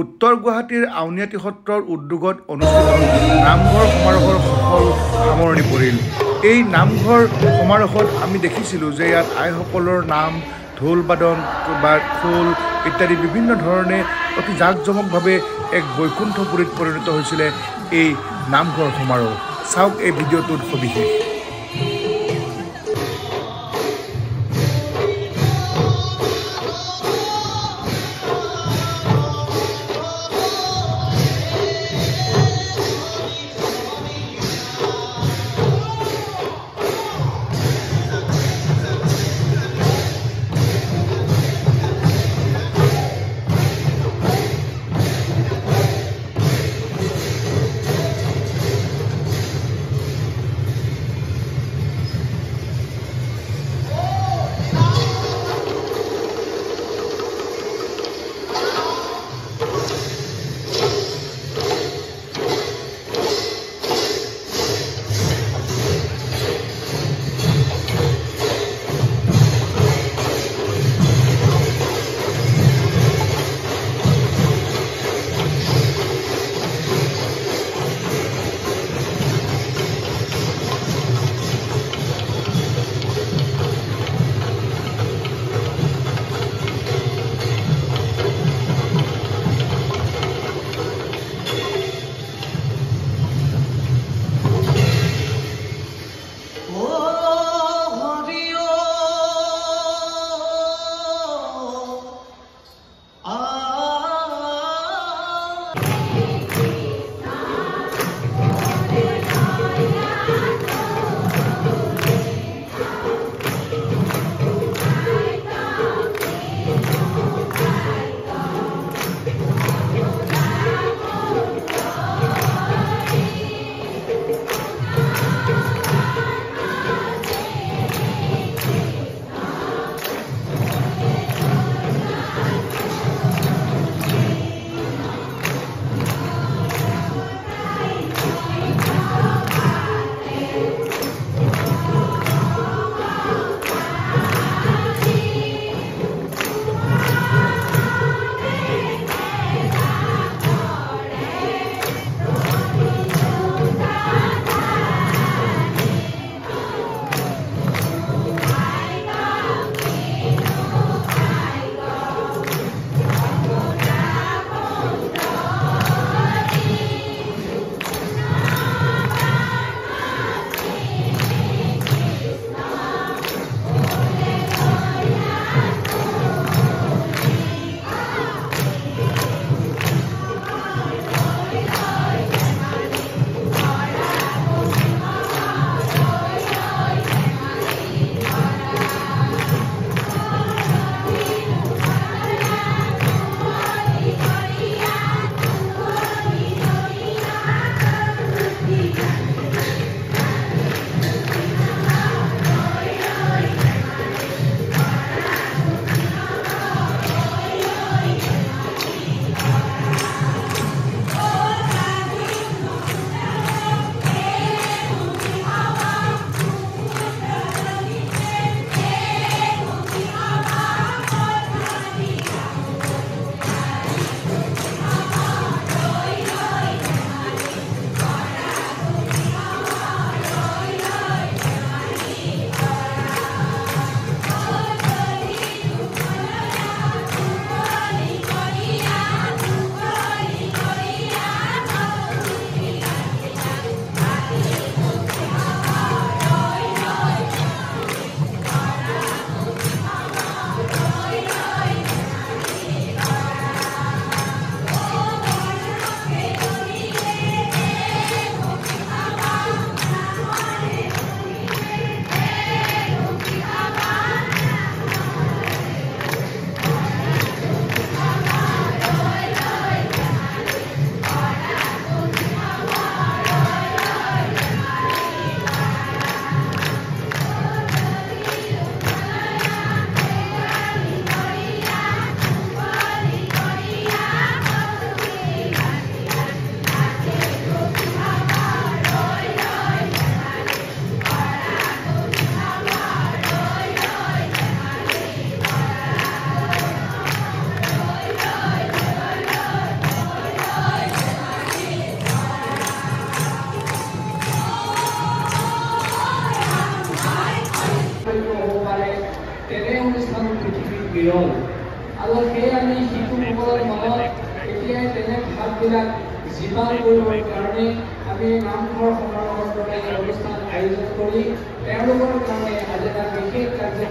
উত্তৰ গুৱাহাটীৰ আউনীআটী সত্ৰৰ উদ্যোগত অনুষ্ঠিত নামঘৰ সমাৰোহৰ সফল সামৰণি পৰিল। এই নামঘৰ সমাৰোহত আমি দেখিছিলোঁ যে ইয়াত আইসকলৰ নাম ঢোল বাদন বা খোল ইত্যাদি বিভিন্ন ধৰণে অতি জাক জমকভাৱে এক বৈকুণ্ঠপুৰীত পৰিণত হৈছিলে এই নামঘৰ সমাৰোহ। চাওক এই ভিডিঅ'টোত সবিশেষ।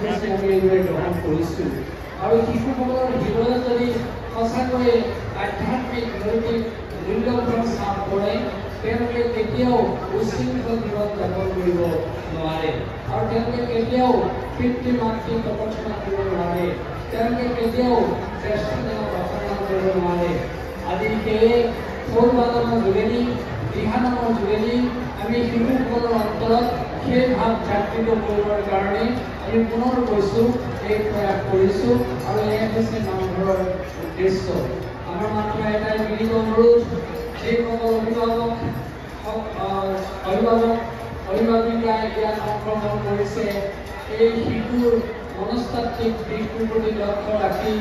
এইদৰে গ্ৰহণ কৰিছোঁ আৰু শিশুসকলৰ জীৱনত যদি সঁচাকৈয়ে আধ্যাত্মিক নৈতিক মূল্যবোধৰ চাপ পৰে তেওঁলোকে কেতিয়াও উশৃংখল জীৱন যাপন কৰিব নোৱাৰে আৰু তেওঁলোকে কেতিয়াও পিতৃ মাতৃক প্ৰপঞ্চনা কৰিব নোৱাৰে তেওঁলোকে কেতিয়াও জ্যেষ্ঠজনক অসন্মান কৰিব নোৱাৰে আজি সেয়ে সৰু বাদনৰ যোগেদি দিহানামৰ যোগেদি আমি শিশুসকলৰ অন্তৰত সেই ভাৱ জাগৃত কৰিবৰ কাৰণে আমি পুনৰ গৈছোঁ এই প্ৰয়াস কৰিছোঁ আৰু এয়া হৈছে নামঘৰৰ উদ্দেশ্য। আমাৰ মাত্ৰ এটাই মিলিত অনুৰোধ যিসকল অভিভাৱক অভিভাৱক অভিভাৱিকাই ইয়াত অংশগ্ৰহণ কৰিছে। এই শিশুৰ মনস্তাত্ত্বিক দিশটোৰ প্ৰতি লক্ষ্য ৰাখি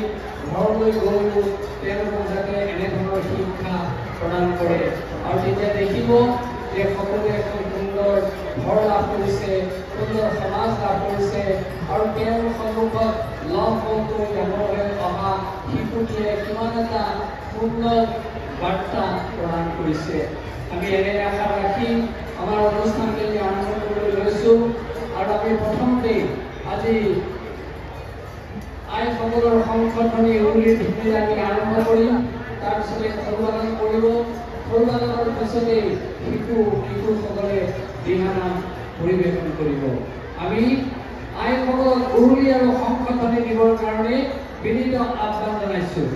ঘৰলৈ গৈও তেওঁলোকক যাতে এনেধৰণৰ শিক্ষা প্ৰদান কৰে। আৰু তেতিয়া দেখিব যে সকলোৱে সুন্দৰ ঘৰ লাভ কৰিছে সুন্দৰ সমাজ লাভ কৰিছে সন্মুখত লগ লগ কৰি ডাঙৰলৈ অহা শিশুটিয়ে কিমান এটা সুন্দৰ বাৰ্তা প্ৰদান কৰিছে আমি এনে আশা ৰাখি আমাৰ অনুষ্ঠানখিনি আৰম্ভ কৰিবলৈ লৈছোঁ আৰু আমি প্ৰথমতে আজি আইসকলৰ সংশোধনী উৰুলি ধুলি আমি আৰম্ভ কৰিম তাৰপিছতে সৰুবাদন কৰিব সৰুবাদনৰ পিছতে শিশু শিশুসকলে দিহানাম পৰিৱেশন কৰিব আমি আইসকলক উৰুলি আৰু সংশোধনী দিবৰ কাৰণে বিনীত আহ্বান জনাইছোঁ।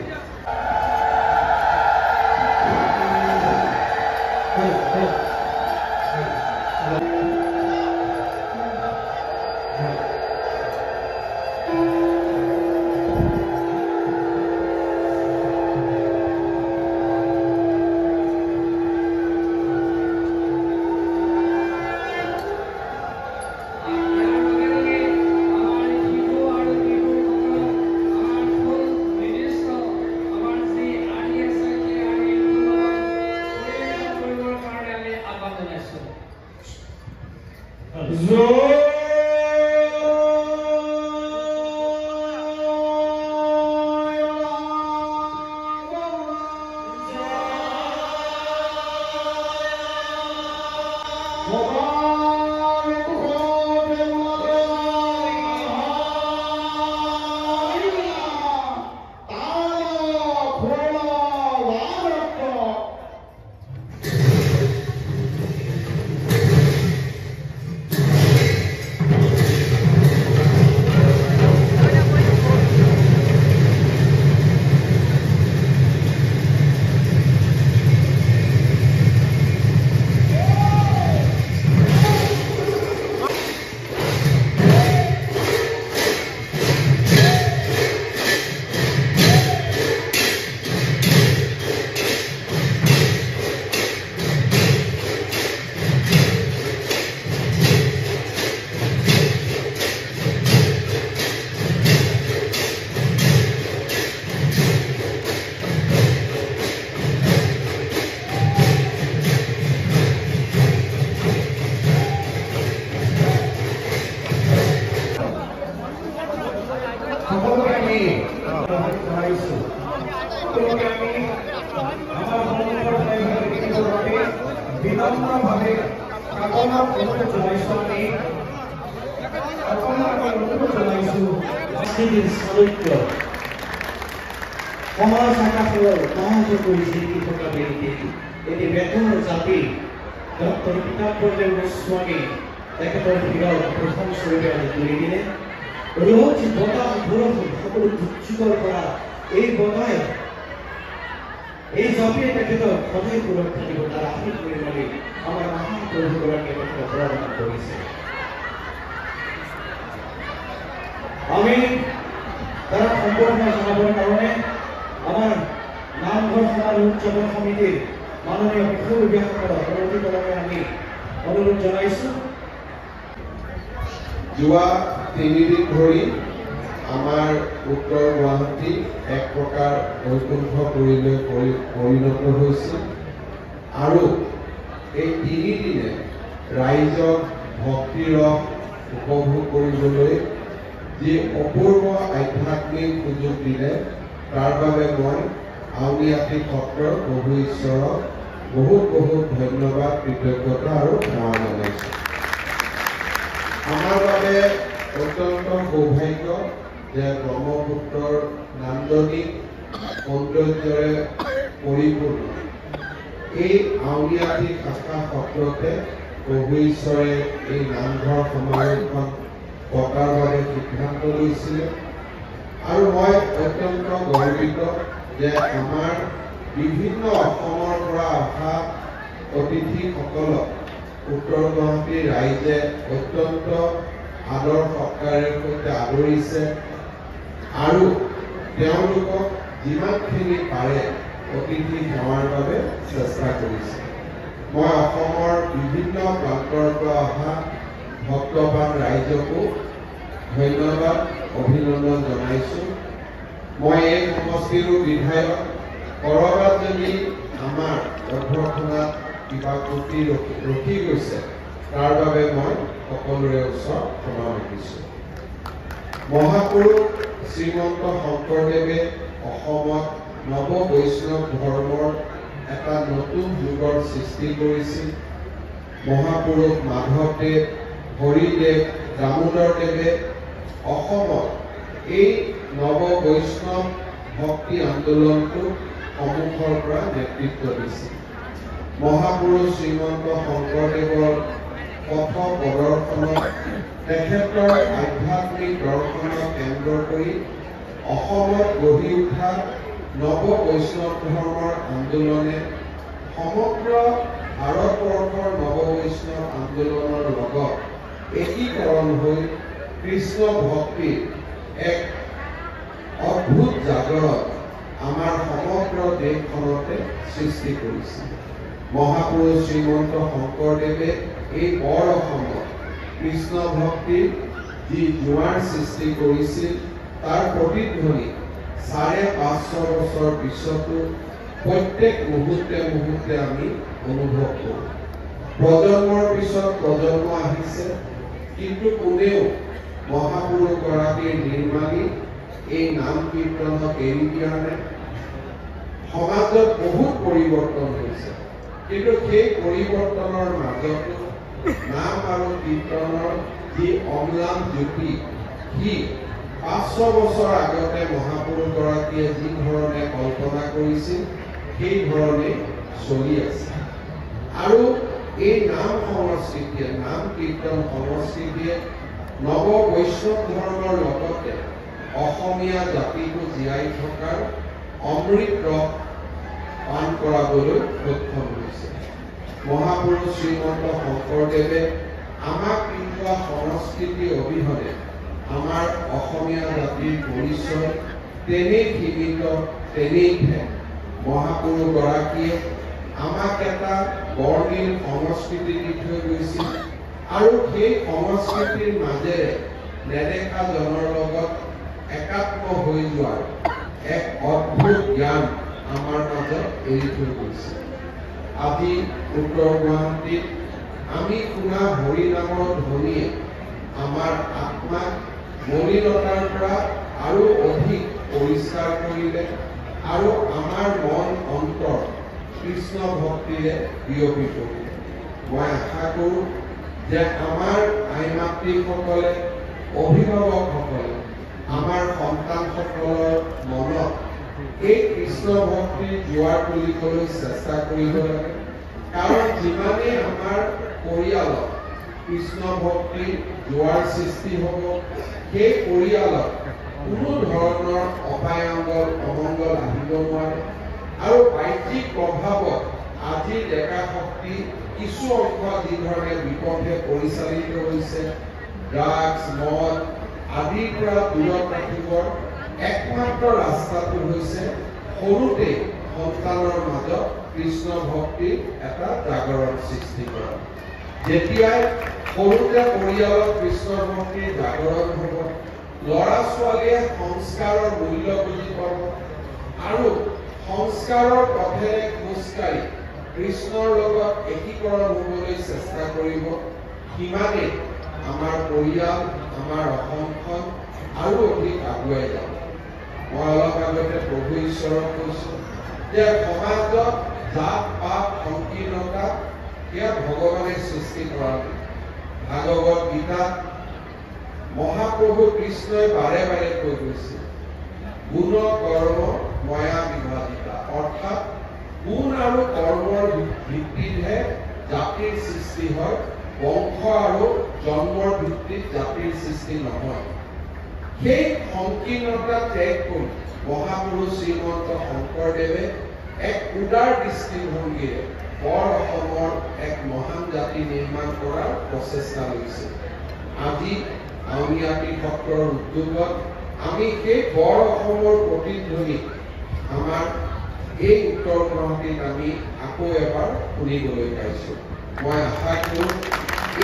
চালুক্য সমাজ আকাশৰ সাহায্য কৰিছে কৃষকৰ বিৰোধী এটি বেতনৰ জাতি ডক্টৰ কিতাপবৰ্দেৱ গোস্বামী তেখেতৰ ভিৰত প্ৰথম স্বৰূপে তুলি দিলে ৰজ বতাহ বৰষুণ সকলো দুৰ্যোগৰ পৰা এই বতাহে এই জাপিয়ে তেখেতক সদায় সুৰক্ষা দিব তাৰ আশীষ কৰি মেলি আমাৰ মহাপ্ৰভুগৰাকীয়ে তেখেতক প্ৰদান কৰিছে। আমি তাৰা সম্পূৰ্ণ জনাবৰ কাৰণে আমাৰ নামঘৰ সমাজ উদযাপন সমিতিৰ মাননীয় বিষয়ববীয়াসকলক অনুৰোধ আমি অনুৰোধ জনাইছোঁ। যোৱা তিনিদিন ধৰি আমাৰ উত্তৰ গুৱাহাটী এক প্ৰকাৰ বৈকুণ্ঠ পৰিলৈ পৰি পৰিণত হৈছিল। আৰু এই তিনিদিনে ৰাইজক ভক্তি ৰস উপভোগ কৰিবলৈ যি অপূৰ্ব আধ্যাত্মিক সুযোগ দিলে তাৰ বাবে মই আউনীআটী সত্ৰৰ প্ৰভু ঈশ্বৰক বহুত বহুত ধন্যবাদ কৃতজ্ঞতা আৰু সেৱা জনাইছোঁ। আমাৰ বাবে অত্যন্ত সৌভাগ্য যে ব্ৰহ্মপুত্ৰৰ নান্দনিক সৌন্দৰ্যৰে পৰিপূৰ্ণ। এই আউনীআটী শাখা সত্ৰতে প্ৰভু ঈশ্বৰে এই নামঘৰ সমাৰোহখন পতাৰ বাবে সিদ্ধান্ত লৈছিলে। আৰু মই অত্যন্ত গৰ্বিত যে আমাৰ বিভিন্ন অসমৰ পৰা অহা অতিথিসকলক উত্তৰ গুৱাহাটীৰ ৰাইজে অত্যন্ত আদৰ সৎকাৰেৰে সৈতে আদৰিছে। আৰু তেওঁলোকক যিমানখিনি পাৰে অতিথি সেৱাৰ বাবে চেষ্টা কৰিছে। মই অসমৰ বিভিন্ন প্ৰান্তৰ পৰা অহা ভক্তবান ৰাইজকো ধন্যবাদ অভিনন্দন জনাইছোঁ। মই এই সমষ্টিৰো বিধায়ক ক'ৰবাত যদি আমাৰ অভ্যৰ্থনাত কিবা ত্ৰুটি ৰখি ৰখি গৈছে তাৰ বাবে মই সকলোৰে ওচৰত ক্ষমা মাগিছোঁ। মহাপুৰুষ শ্ৰীমন্ত শংকৰদেৱে অসমত নৱ বৈষ্ণৱ ধৰ্মৰ এটা নতুন যুগৰ সৃষ্টি কৰিছিল। মহাপুৰুষ মাধৱদেৱ হৰিদেৱ দামোদৰদেৱে অসমত এই নৱ বৈষ্ণৱ ভক্তি আন্দোলনটো সন্মুখৰ পৰা নেতৃত্ব দিছিল। মহাপুৰুষ শ্ৰীমন্ত শংকৰদেৱৰ পথ প্ৰদৰ্শনত তেখেতৰ আধ্যাত্মিক দৰ্শনক কেন্দ্ৰ কৰি অসমত গঢ়ি উঠা নৱ বৈষ্ণৱ ধৰ্মৰ আন্দোলনে সমগ্ৰ ভাৰতবৰ্ষৰ নৱ বৈষ্ণৱ আন্দোলনৰ লগত একীকৰণ হৈ কৃষ্ণ ভক্তিৰ এক অদ্ভুত জাগৰণ আমাৰ সমগ্ৰ দেশখনতে সৃষ্টি কৰিছিল মহাপুৰুষ শ্ৰীমন্ত শংকৰদেৱে এই বৰ অসমত কৃষ্ণ ভক্তিৰ যি জোৱাৰ সৃষ্টি কৰিছিল তাৰ প্ৰতিধ্বনি চাৰে পাঁচশ বছৰ পিছতো প্ৰত্যেক মুহূৰ্তে মুহূৰ্তে আমি অনুভৱ কৰোঁ। প্ৰজন্মৰ পিছত প্ৰজন্ম আহিছে কিন্তু কোনেও মহাপুৰুষ গৰাকীৰ নিৰ্মাণী এই নাম কীৰ্তনক এৰি দিয়া নাই। সমাজত বহুত পৰিৱৰ্তন হৈছে কিন্তু সেই পৰিৱৰ্তনৰ মাজতো নাম আৰু কীৰ্তনৰ যি অম্লান জ্যোতি সি পাঁচশ বছৰ আগতে মহাপুৰুষ গৰাকীয়ে যি ধৰণে কল্পনা কৰিছিল সেই ধৰণে চলি আছে। আৰু এই নাম সংস্কৃতিয়ে নাম কীৰ্তন সংস্কৃতিয়ে নৱ বৈষ্ণৱ ধৰ্মৰ লগতে অসমীয়া জাতিটো জীয়াই থকাৰ অমৃত ৰস পান কৰাবলৈ সক্ষম হৈছে। মহাপুৰুষ শ্ৰীমন্ত শংকৰদেৱে আমাক পিন্ধোৱা সংস্কৃতি অবিহনে আমাৰ অসমীয়া জাতিৰ পৰিচয় তেনেই সীমিত তেনেই ঠেক। মহাপুৰুষ গৰাকীয়ে আমাক এটা বৰ্ণিল সংস্কৃতি দি থৈ গৈছিল আৰু সেই সংস্কৃতিৰ মাজেৰে নেদেখা জনৰ লগত একাত্ম হৈ যোৱাৰ এক অদ্ভুত জ্ঞান আমাৰ মাজত এৰি থৈ গৈছে। আজি উত্তৰ গুৱাহাটীত আমি শুনা হৰি নামৰ ধ্বনিয়ে আমাৰ আত্মাক মলিনতাৰ পৰা আৰু অধিক পৰিষ্কাৰ কৰিলে আৰু আমাৰ মন অন্তৰ কৃষ্ণ ভক্তিৰে বিয়পি পৰিলে মই আশা কৰোঁ যে আমাৰ আই মাতৃসকলে অভিভাৱকসকলে আমাৰ সন্তানসকলৰ মনত এই কৃষ্ণ ভক্তিৰ জোৱাৰ তুলিবলৈ চেষ্টা কৰিব লাগে। কাৰণ যিমানেই আমাৰ পৰিয়ালত কৃষ্ণ ভক্তিৰ জোৱাৰ সৃষ্টি হ'ব সেই পৰিয়ালত কোনো ধৰণৰ অপায়ংগল অমংগল আহিব নোৱাৰে। আৰু বাহ্যিক প্ৰভাৱত আজি ডেকা শক্তি কিছু অংশ যি ধৰণে বিপথে পৰিচালিত হৈছে ড্ৰাগছ মদ আদিৰ পৰা দূৰত ৰাখিবৰ একমাত্ৰ ৰাস্তাটো হৈছে সৰুতে সন্তানৰ মাজত কৃষ্ণ ভক্তিৰ এটা জাগৰণ সৃষ্টি কৰা। যেতিয়াই সৰুতে পৰিয়ালত কৃষ্ণ ভক্তিৰ জাগৰণ হ'ব ল'ৰা ছোৱালীয়ে সংস্কাৰৰ মূল্য বুজি পাব আৰু সংস্কাৰৰ পথেৰে খোজকাঢ়ি কৃষ্ণৰ লগত একীকৰণ হ'বলৈ চেষ্টা কৰিব সিমানেই আমাৰ পৰিয়াল আমাৰ অসমখন আৰু অধিক আগুৱাই যাব। অলপ আগতে প্ৰভু ঈশ্বৰক কৈছোঁ যে সমাজত জাত পাত সংকীৰ্ণতা সেয়া ভগৱানে সৃষ্টি কৰা। ভাগৱত গীতাত মহাপ্ৰভু কৃষ্ণই বাৰে বাৰে কৈ গৈছিল গুণ কৰ্ম ময়া বিভাজিতা অৰ্থাৎ গুণ আৰু কৰ্মৰ ভিত্তিতহে জাতিৰ সৃষ্টি হয় বংশ আৰু জন্মৰ ভিত্তিত জাতিৰ সৃষ্টি নহয় সেই সংকীৰ্ণতা ত্যাগ কৰি মহাপুৰুষ শ্ৰীমন্ত শংকৰদেৱে এক উদাৰ দৃষ্টিভংগীৰে বৰ অসমৰ এক মহান জাতি নিৰ্মাণ কৰাৰ প্ৰচেষ্টা লৈছে। আজি আউনীআটী সত্ৰৰ উদ্যোগত আমি সেই বৰ অসমৰ প্ৰতিধ্বনি আমাৰ এই উত্তৰ গুৱাহাটীত আমি আকৌ এবাৰ শুনিবলৈ পাইছোঁ। মই আশা কৰোঁ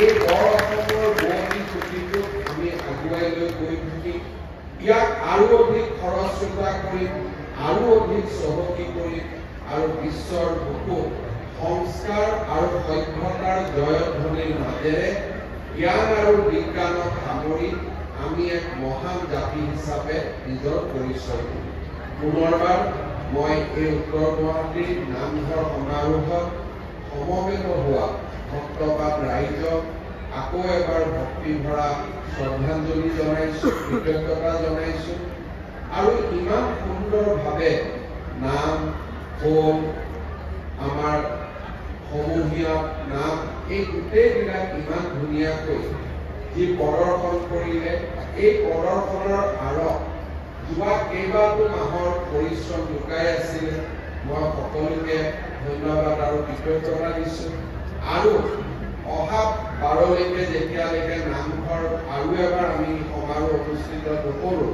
এই বৰ অসমৰ বোৱতী আগুৱাই লৈ গৈ থাকিম ইয়াক আৰু অধিক খৰস্ৰোতা কৰিম আৰু অধিক চহকী কৰিম আৰু বিশ্বৰ বুকুত সংস্কাৰ আৰু সভ্যতাৰ জয়ধ্বনিৰ মাজেৰে জ্ঞান আৰু বিজ্ঞানক সামৰি আমি এক মহান জাতি হিচাপে নিজৰ পৰিচয় দিম। পুনৰবাৰ মই এই উত্তৰ গুৱাহাটীৰ নামঘৰ সমাৰোহত সমবেত হোৱা ভক্তপাত ৰাইজক আকৌ এবাৰ ভক্তি ভৰা শ্ৰদ্ধাঞ্জলি জনাইছোঁ কৃতজ্ঞতা জনাইছোঁ। আৰু ইমান সুন্দৰভাৱে নাম খোল আমাৰ সমূহীয়া নাম এই গোটেইবিলাক ইমান ধুনীয়াকৈ যি প্ৰদৰ্শন কৰিলে এই প্ৰদৰ্শনৰ আঁৰত যোৱা কেইবাটো মাহৰ পৰিশ্ৰম লুকাই আছিলে। মই সকলোকে ধন্যবাদ আৰু কৃতজ্ঞতা দিছোঁ। আৰু অহা বাৰলৈকে যেতিয়ালৈকে নামঘৰ আৰু এবাৰ আমি সমাৰোহ অনুষ্ঠিত নকৰোঁ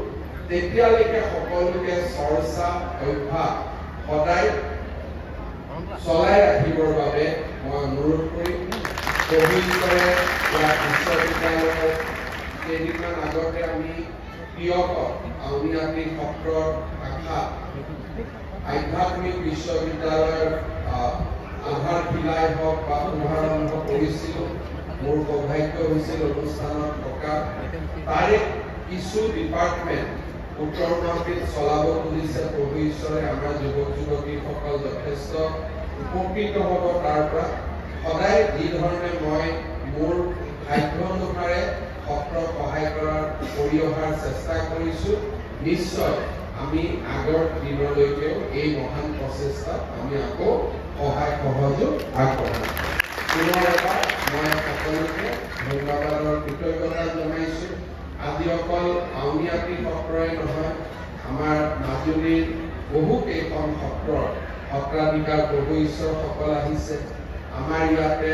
তেতিয়ালৈকে সকলোকে চৰ্চা অভ্যাস সদায় চলাই ৰাখিবৰ বাবে মই অনুৰোধ কৰিম। পবিত্ৰে ইয়াত বিশ্ববিদ্যালয়ৰ কেইদিনমান আগতে আমি প্ৰিয়ক আউনীআটী সত্ৰৰ শাখাত আধ্যাত্মিক বিশ্ববিদ্যালয়ৰ আহ, আধাৰশিলাই হওক বা শুভাৰম্ভ কৰিছিলোঁ মোৰ সৌভাগ্য হৈছিল অনুষ্ঠানত থকা তাৰে কিছু ডিপাৰ্টমেণ্ট উত্তৰ গুৱাহাটীত চলাব খুজিছে প্ৰভু ঈশ্বৰে আমাৰ যুৱক যুৱতীসকল যথেষ্ট উপকৃত হ'ব তাৰ পৰা সদায় যি ধৰণে মই মোৰ সাধ্য অনুসাৰে সত্ৰক সহায় কৰাৰ কৰি অহাৰ চেষ্টা কৰিছোঁ নিশ্চয় আমি আগৰ দিনলৈকেও এই মহান প্ৰচেষ্টাত আমি আকৌ সহায় সহযোগ আগবঢ়াম। পুনৰ এবাৰ মই সকলোকে ধন্যবাদৰ কৃতজ্ঞতা জনাইছোঁ। আজি অকল আউনীআটী সত্ৰই নহয় আমাৰ মাজুলীৰ বহু কেইখন সত্ৰৰ সত্ৰাধিকাৰ প্ৰভু ঈশ্বৰসকল আহিছে। আমাৰ ইয়াতে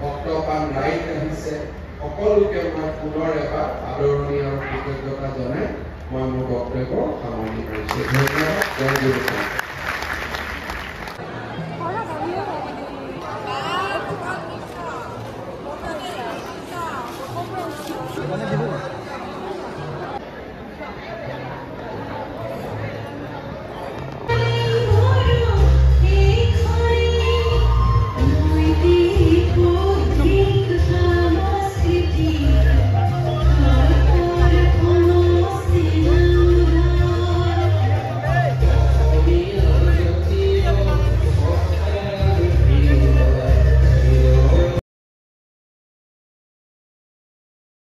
ভক্তপান ৰাইজ আহিছে। সকলোকে মই পুনৰ এবাৰ আদৰণি আৰু কৃতজ্ঞতা জনাই মই মোৰ বক্তব্য সামৰণি কৰিছোঁ ধন্যবাদ জয় গুৰু